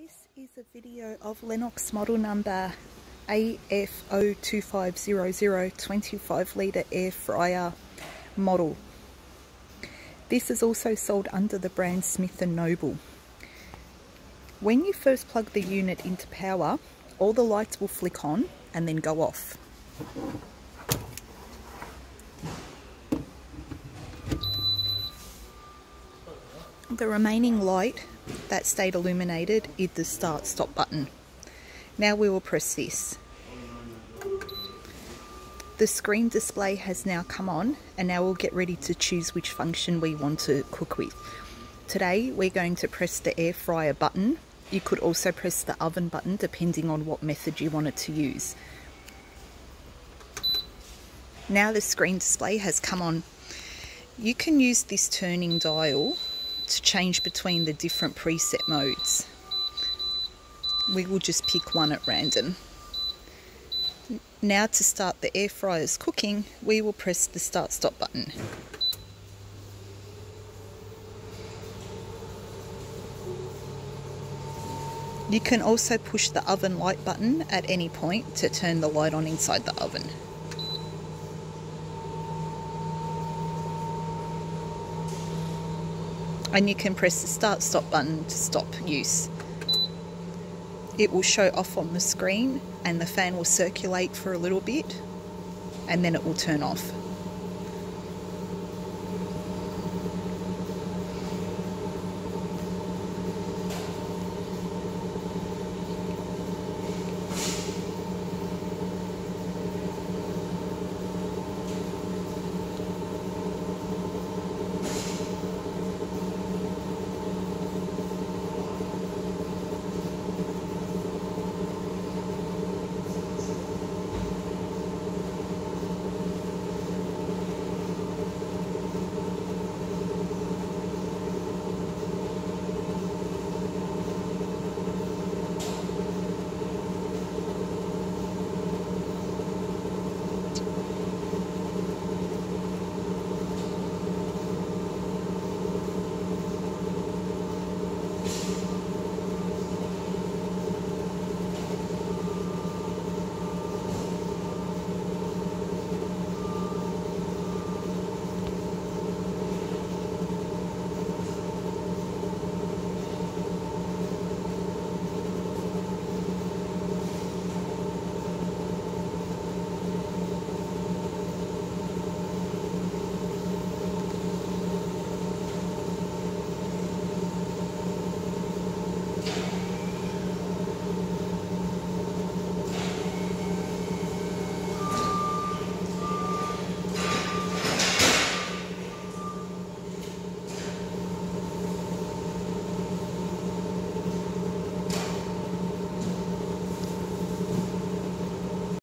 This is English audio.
This is a video of Lenoxx model number AFO2500 25 litre air fryer model. This is also sold under the brand Smith & Noble. When you first plug the unit into power, all the lights will flick on and then go off. The remaining light that stayed illuminated is the start stop button. Now we will press this. The screen display has now come on and now we'll get ready to choose which function we want to cook with. Today we're going to press the air fryer button. You could also press the oven button depending on what method you wanted to use. Now the screen display has come on. You can use this turning dial to change between the different preset modes. We will just pick one at random. Now to start the air fryer's cooking, we will press the start stop button. You can also push the oven light button at any point to turn the light on inside the oven. And you can press the start stop button to stop use. It will show off on the screen and the fan will circulate for a little bit and then it will turn off.